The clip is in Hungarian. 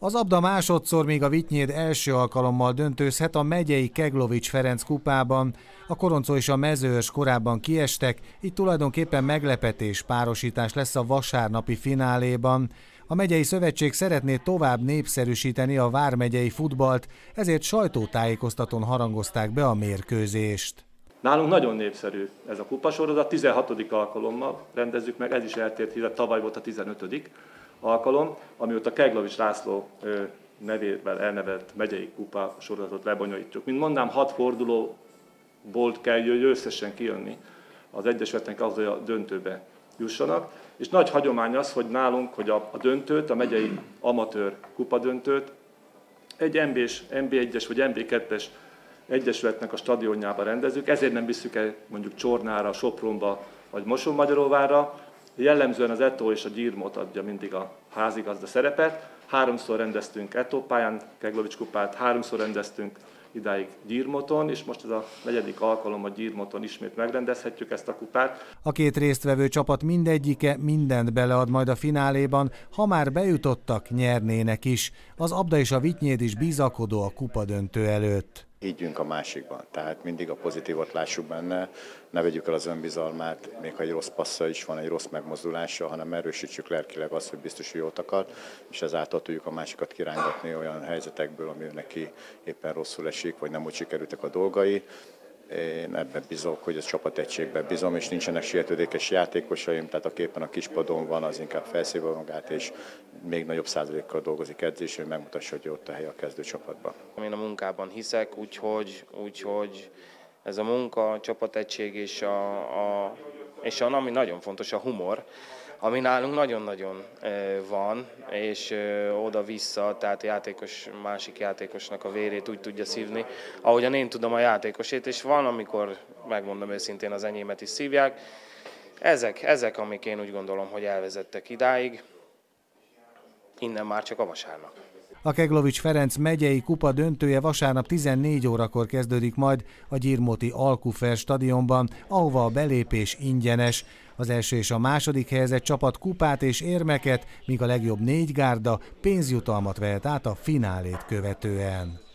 Az Abda másodszor, még a Vitnyéd első alkalommal döntőzhet a megyei Keglovics Ferenc kupában. A Koroncó és a Mezőrs korábban kiestek, így tulajdonképpen meglepetés párosítás lesz a vasárnapi fináléban. A megyei szövetség szeretné tovább népszerűsíteni a vármegyei futbalt, ezért sajtótájékoztatón harangozták be a mérkőzést. Nálunk nagyon népszerű ez a kupasorozat, 16. alkalommal rendezzük meg, ez is eltért, hiszen tavaly volt a 15 alkalom, amióta Keglovics László nevével elnevelt megyei kupa sorozatot lebonyolítjuk. Mint mondám, hat fordulóból kell összesen kijönni az Egyesületnek az, hogy a döntőbe jussanak. És nagy hagyomány az, hogy nálunk, hogy a, a döntőt, a megyei amatőr kupadöntőt egy MB-s, MB1-es vagy MB2-es egyesületnek a stadionjába rendezzük, ezért nem visszük el mondjuk Csornára, Sopronba vagy Mosonmagyaróvára, Jellemzően az Eto és a Gyirmot adja mindig a házigazda szerepet. Háromszor rendeztünk Eto pályán Keglovics kupát, háromszor rendeztünk idáig Gyirmoton, és most ez a negyedik alkalom, hogy Gyirmoton ismét megrendezhetjük ezt a kupát. A két résztvevő csapat mindegyike mindent belead majd a fináléban, ha már bejutottak, nyernének is. Az Abda és a Vitnyéd is bizakodó a kupa döntő előtt higgyünk a másikban. Tehát mindig a pozitívot lássuk benne, ne vegyük el az önbizalmát, még ha egy rossz passza is van, egy rossz megmozdulása, hanem erősítsük lelkileg azt, hogy biztos, hogy jót akar, és ezáltal tudjuk a másikat kirángatni olyan helyzetekből, ami neki éppen rosszul esik, vagy nem úgy sikerültek a dolgai. Én ebben bízok, hogy a csapat egységben bízom, és nincsenek sértődékes játékosaim, tehát aki éppen a kispadon van, az inkább felszívja magát, és még nagyobb százalékkal dolgozik edzés, hogy megmutassa, hogy ott a hely a kezdő csapatban. Én a munkában hiszek, úgyhogy, úgyhogy ez a munka, a csapategység és, a, a, és a, ami nagyon fontos, a humor, ami nálunk nagyon-nagyon van, és oda-vissza, tehát játékos, másik játékosnak a vérét úgy tudja szívni, ahogyan én tudom a játékosét, és van, amikor, megmondom őszintén, az enyémet is szívják. Ezek, ezek, amik én úgy gondolom, hogy elvezettek idáig, innen már csak a vasárnap. A Keglovics Ferenc megyei kupa döntője vasárnap 14 órakor kezdődik majd a Gyirmoti Alkufer stadionban, ahova a belépés ingyenes. Az első és a második helyezett csapat kupát és érmeket, míg a legjobb négy gárda pénzjutalmat vehet át a finálét követően.